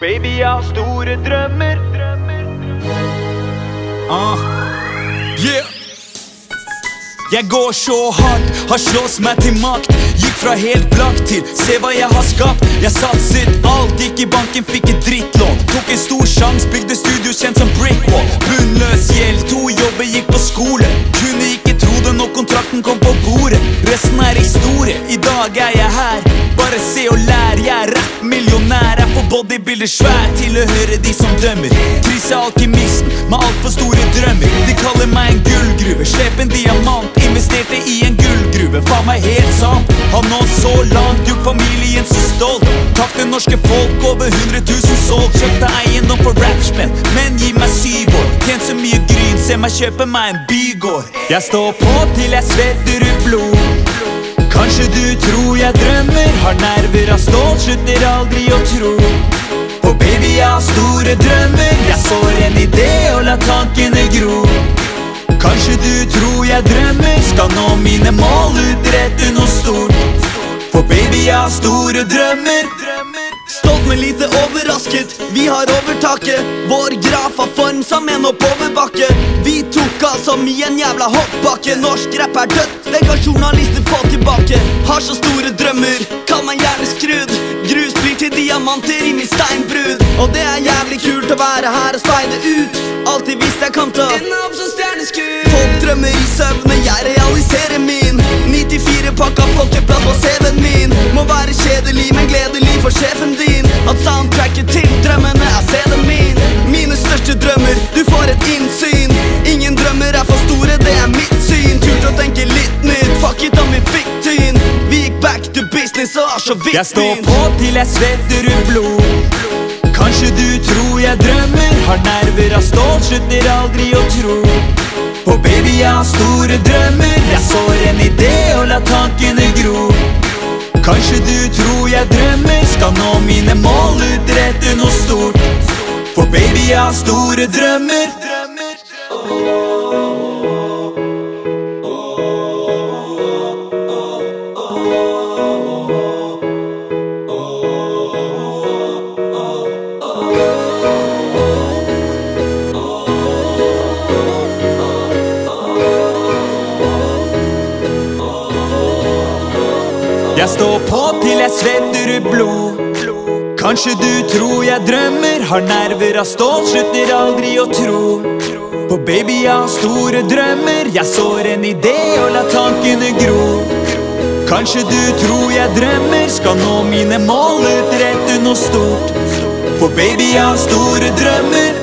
Baby, jeg har store drømmer. Uh. Yeah. Jeg går så hardt, har slåss meg til makt. Gikk fra helt blakk til se hva jeg har skapt. Jeg satset alt, gikk i banken, fikk et drittlån. Tok en stor sjans, bygde studio kjent som Brickwall. Bunnløs gjeld, to jobber, gikk på skole. Kunne ikke tro det når kontrakten kom på bordet. Resten er historie, i dag er jeg her. Bare se og lær, jeg er rappmillionær. Er for bodybuilder svær, tilhører de som dømmer. er alkymisten med altfor store drømmer. De kaller meg en gullgruve, slep en diamant. Investerte i en gullgruve, faen meg helt sant. Har nådd så langt, gjort familien så stolt. Takk til norske folk, over 100 000 solgt. Kjøpte eiendom for rapspenn, men gi meg syv år. Tjent så mye gryn, se meg kjøpe meg en bygård. Jeg står på til jeg svetter ut blod. Kanskje du tror jeg drømmer, har nerver av stål, slutter aldri å tro. For baby, jeg har store drømmer, jeg sår en idé og la tankene gro. Kanskje du tror jeg drømmer, skal nå mine mål, utrette noe stort. For baby, jeg har store drømmer. Men lite overrasket. Vi har overtaket. Vår graf har form som en oppoverbakke. Vi tok av som i en jævla hoppbakke. Norsk rapp er dødt, det kan journalister få tilbake. Har så store drømmer, kall meg gjerne skrudd. Grus blir til diamanter i min steinbrud. Og det er jævlig kult å være her og speide ut. Alltid visst jeg kan ta ende opp som stjerneskudd. Folk drømmer i søvne, jeg realiserer min. 94-pakka folkeplass på CV-en min. Må være kjedelig, men gledelig for sjefen din. Soundtracket til drømmene er CD-en min. Mine største drømmer, du får et innsyn. Ingen drømmer er for store, det er mitt syn. Turte å tenke litt nytt, fuck it om vi fikk tyn. Vi gikk back to business og har så vidt Jeg står på til jeg svetter ut blod. Kanskje du tror jeg drømmer, har nerver av stål, slutter aldri å tro. For baby, jeg har store drømmer, jeg sår en idé og la tankene gro. Kanskje du tror jeg drømmer, skal nå mine mål, utrette noe stort. For baby, jeg har store drømmer. Jeg står på til jeg svetter ut blod. Kanskje du tror jeg drømmer, har nerver av stål, slutter aldri å tro. På baby, jeg har store drømmer, jeg sår en idé og la tankene gro. Kanskje du tror jeg drømmer, skal nå mine mål, utrette noe stort. For baby, jeg har store drømmer.